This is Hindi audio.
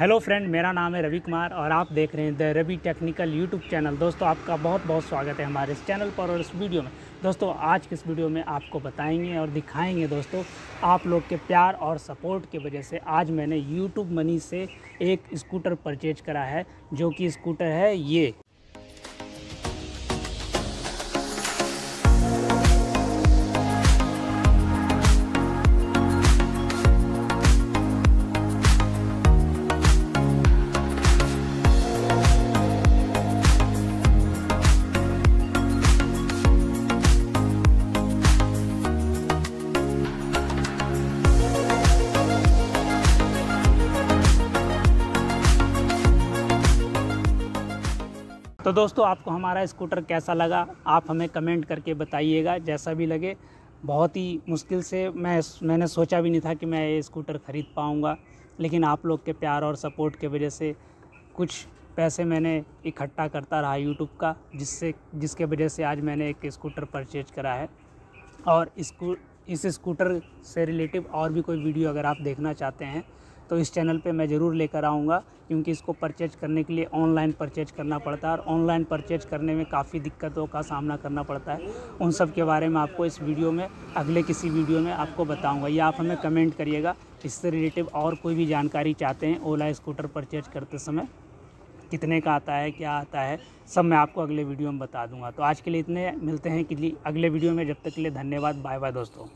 हेलो फ्रेंड, मेरा नाम है रवि कुमार और आप देख रहे हैं the Ravi technical YouTube channel. दोस्तों, आपका बहुत बहुत स्वागत है हमारे इस चैनल पर और इस वीडियो में। दोस्तों, आज के इस वीडियो में आपको बताएँगे और दिखाएँगे दोस्तों, आप लोग के प्यार और सपोर्ट की वजह से आज मैंने यूट्यूब मनी से एक स्कूटर परचेज करा है, जो कि स्कूटर है ये। तो दोस्तों, आपको हमारा स्कूटर कैसा लगा? आप हमें कमेंट करके बताइएगा। जैसा भी लगे, बहुत ही मुश्किल से मैं मैंने सोचा भी नहीं था कि मैं ये स्कूटर ख़रीद पाऊँगा। लेकिन आप लोग के प्यार और सपोर्ट के वजह से कुछ पैसे मैंने इकट्ठा करता रहा यूट्यूब का, जिससे, जिसके वजह से आज मैंने एक स्कूटर परचेज करा है। और इसको इस स्कूटर से रिलेटिव और भी कोई वीडियो अगर आप देखना चाहते हैं तो इस चैनल पे मैं ज़रूर लेकर आऊँगा, क्योंकि इसको परचेज करने के लिए ऑनलाइन परचेज करना पड़ता है और ऑनलाइन परचेज करने में काफ़ी दिक्कतों का सामना करना पड़ता है। उन सब के बारे में आपको इस वीडियो में, अगले किसी वीडियो में आपको बताऊँगा। या आप हमें कमेंट करिएगा, इससे रिलेटिव और कोई भी जानकारी चाहते हैं, ओला स्कूटर परचेज करते समय। कितने का आता है, क्या आता है, सब मैं आपको अगले वीडियो में बता दूँगा। तो आज के लिए इतने, मिलते हैं कि अगले वीडियो में, जब तक के लिए धन्यवाद, बाय बाय दोस्तों।